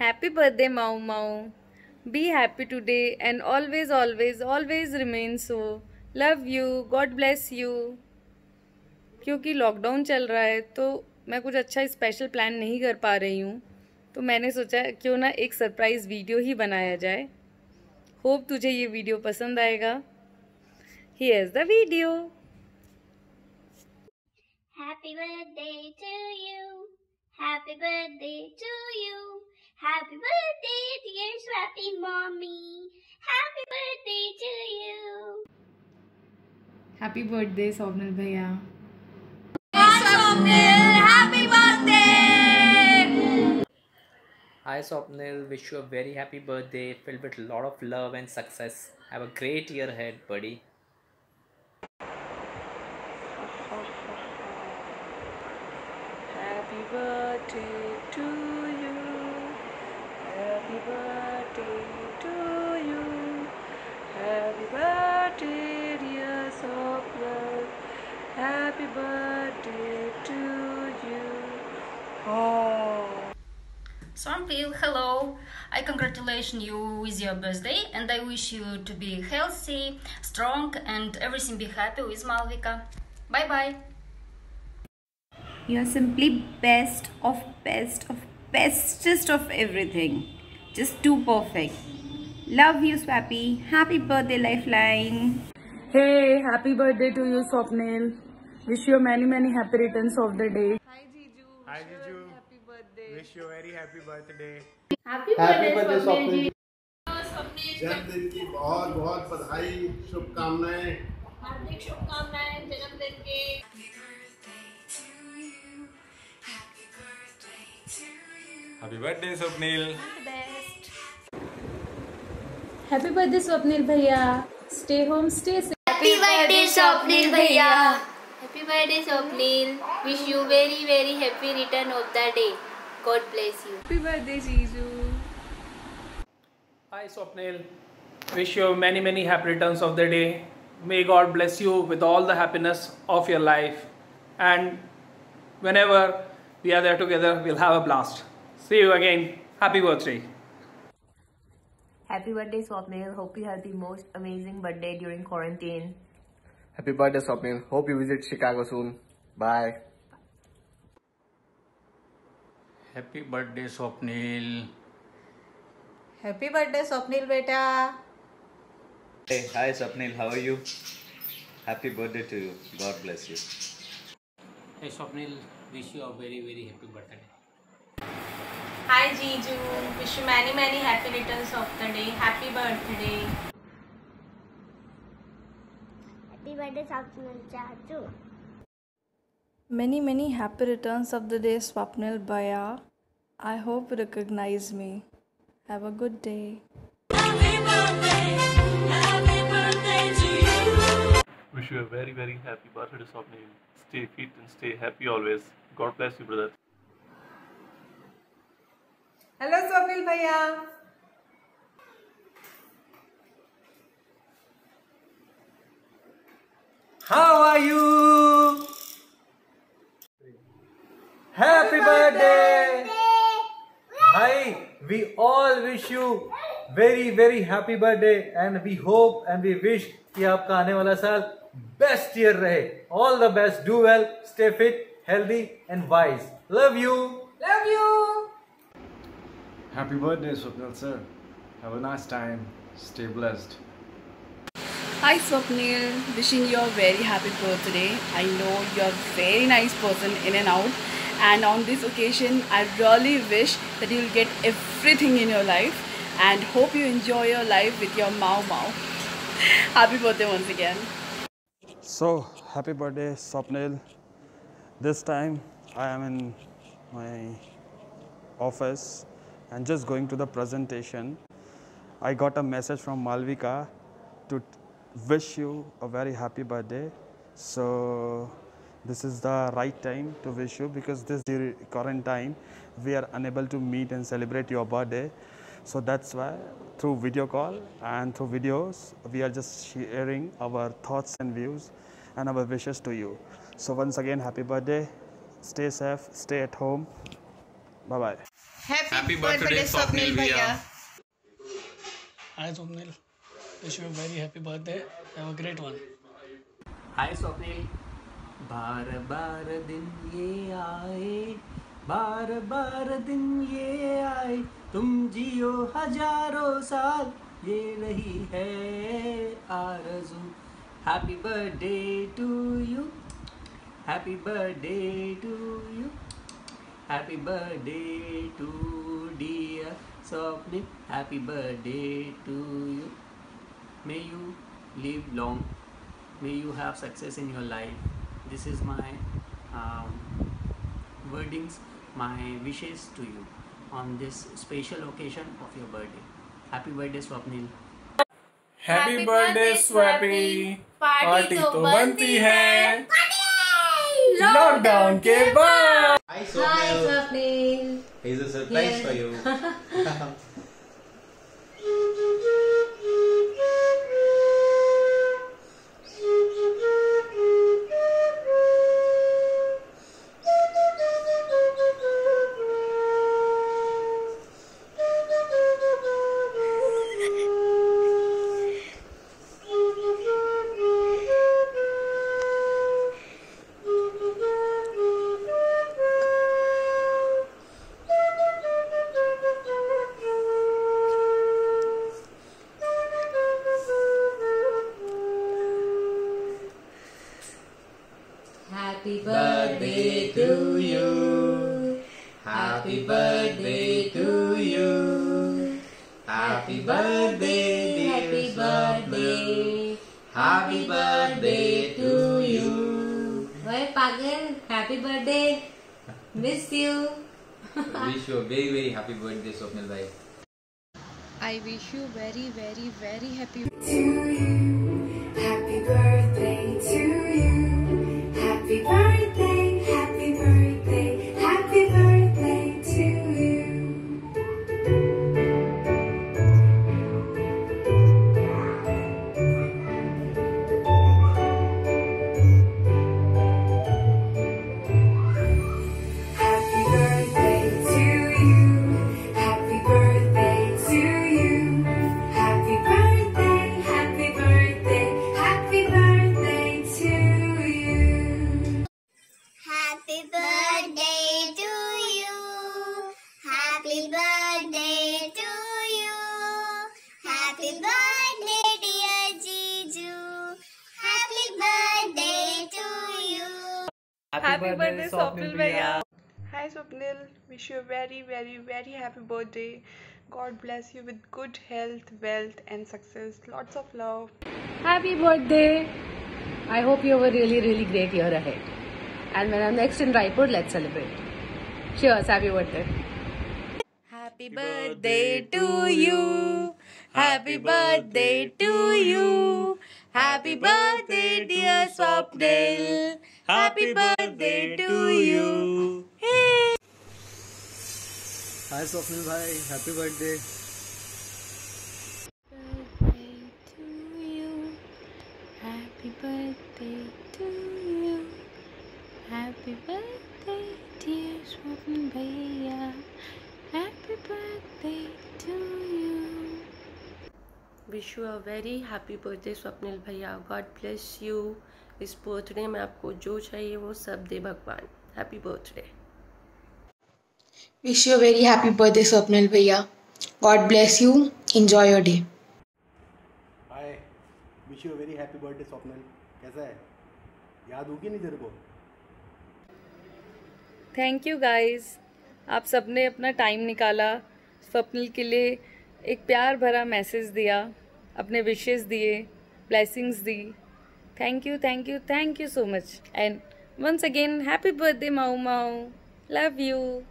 Happy birthday माऊ माऊ be happy today and always always always remain so love you God bless you क्योंकि lockdown चल रहा है तो मैं कुछ अच्छा स्पेशल प्लान नहीं कर पा रही हूँ। तो मैंने सोचा क्यों ना एक सरप्राइज़ वीडियो ही बनाया जाए। होप तुझे ये वीडियो पसंद आएगा। He as the video Happy birthday to you. Happy birthday to you. Happy birthday, dear Swappy Mommy. Happy birthday to you. Happy birthday, Swapnil Bhaiya. Happy birthday! Hi Swapnil, wish you a very happy birthday filled with a lot of love and success. Have a great year ahead, buddy. Happy birthday to Happy birthday to you. Happy birthday, dear Swapnil. Happy birthday to you. Oh. Swapnil, hello. I congratulate you with your birthday and I wish you to be healthy, strong and everything be happy with Malvika. Bye bye. You're simply best of best of bestest of everything. Just too perfect. Love you, Swappy. Happy birthday, Lifeline. Hey, happy birthday to you, Swapnil. Wish you many, many happy returns of the day. Hi Jiju. Happy birthday. Wish you a very happy birthday. Happy birthday Swapnil जन्मदिन की बहुत बहुत बधाई शुभकामनाएं हार्दिक शुभकामनाएं जन्मदिन के Happy birthday Swapnil. Happy birthday Swapnil भैया stay home stay Happy birthday, Swapnil Bhaiya. Happy birthday, Swapnil. Wish you very, very happy return of the day. God bless you. Happy birthday, Jizu. Hi Swapnil, wish you many many happy returns of the day. May God bless you with all the happiness of your life. And whenever we are there together, we'll have a blast. See you again. Happy birthday. Happy birthday, Swapnil. Hope you have the most amazing birthday during quarantine. Happy birthday, Swapnil. Hope you visit Chicago soon. Bye. Happy birthday, Swapnil. Happy birthday, Swapnil, beta. Hey, hi, Swapnil. How are you? Happy birthday to you. God bless you. Hey, Swapnil. Wish you a very, very happy birthday. Hi Jiju, wish you many many happy returns of the day. Happy birthday. Happy birthday, Swapnil Chaju. Many, many happy returns of the day, Swapnil Bhaiya. I hope you recognize me. Have a good day. Happy birthday. Happy birthday to you. Wish you a very, very happy birthday, Swapnil. Stay fit and stay happy always. God bless you, brother. Hello Swapnil भैया how are you happy birthday भाई we all wish you very very happy birthday and we hope and we wish कि आपका आने वाला साल best year रहे। All the best do well stay fit healthy and wise love you love you Happy birthday, Swapnil sir. Have a nice time. Stay blessed. Hi Swapnil, wishing you a very happy birthday. I know you're a very nice person in and out, and on this occasion, I really wish that you'll get everything in your life and hope you enjoy your life with your Mau Mau. happy birthday once again. So, happy birthday, Swapnil. This time I am in my office and just going to the presentation. I got a message from Malvika to wish you a very happy birthday. So, this is the right time to wish you because this during quarantine we are unable to meet and celebrate your birthday. So that's why through video call and through videos we are just sharing our thoughts and views and our wishes to you. So once again happy birthday. Stay safe, stay at home. Bye bye birthday, Swapnil bhaiya. Hi Swapnil, wish you a very happy birthday. Have a great one. Hi Swapnil बार बार दिन ये आए बार बार दिन ये आए तुम जियो हज़ारों साल ये रही है आरज़ू happy birthday to you happy birthday to you happy birthday to dear Swapnil happy birthday to you may you live long may you have success in your life this is my um, wordings my wishes to you on this special occasion of your birthday happy birthday swapnil happy birthday Swapy party तो बनती है lockdown के बाद Hi, Hi, Swapnil. Here's a surprise Yes. for you. birthday, happy birthday, happy birthday to you. Hey Pagan, happy birthday. Miss you. wish you a very very happy birthday, Swapnil Bhai. I wish you very very very happy. Happy, birthday, Swapnil Bhaiya. Hi Swapnil, wish you a very, very, very happy birthday. God bless you with good health, wealth, and success. Lots of love. Happy birthday. I hope you have a really, really great year ahead. And when I'm next in Raipur, let's celebrate. Cheers. Happy birthday. Happy birthday to you. Happy birthday to you. Happy birthday, dear Swapnil. Happy birthday to you. Hey. Hi Swapnil bhai, happy birthday. to you. Happy birthday to you. Happy birthday, dear Swapnil Bhaiya. Happy birthday to you. Wish you a very happy birthday Swapnil भैया God bless you इस birthday में आपको जो चाहिए वो सब दे भगवान। Happy birthday you a very happy birthday, Swapnil Bhaiya. God bless you. Enjoy your day. Hi wish you very happy birthday Swapnil कैसा है? याद होगी नहीं तेरे को? थैंक यू गाइस आप सबने अपना टाइम निकाला। स्वप्निल के लिए एक प्यार भरा मैसेज दिया। अपने विशेस दिए ब्लेसिंग्स दी। Thank you, thank you, thank you so much. And once again, happy birthday, Mau Mau. Love you.